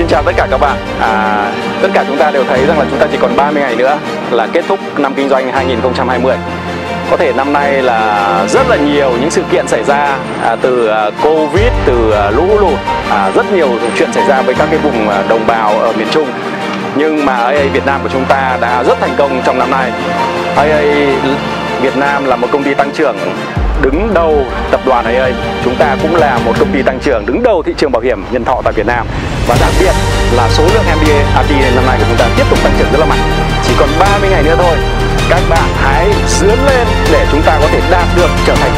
xin chào tất cả các bạn. À, Tất cả chúng ta đều thấy rằng là chúng ta chỉ còn 30 ngày nữa là kết thúc năm kinh doanh 2020 Có thể năm nay là rất là nhiều những sự kiện xảy ra à, Từ à, Covid, từ à, lũ lụt à, Rất nhiều chuyện xảy ra với các cái vùng à, đồng bào ở miền Trung. Nhưng mà AA Việt Nam của chúng ta đã rất thành công trong năm nay. AA Việt Nam là một công ty tăng trưởng đứng đầu tập đoàn AA chúng ta cũng là một công ty tăng trưởng đứng đầu thị trường bảo hiểm nhân thọ tại Việt Nam và đặc biệt là số lượng MBA RT năm nay của chúng ta tiếp tục tăng trưởng rất là mạnh. Chỉ còn 30 ngày nữa thôi, các bạn hãy dướn lên để chúng ta có thể đạt được, trở thành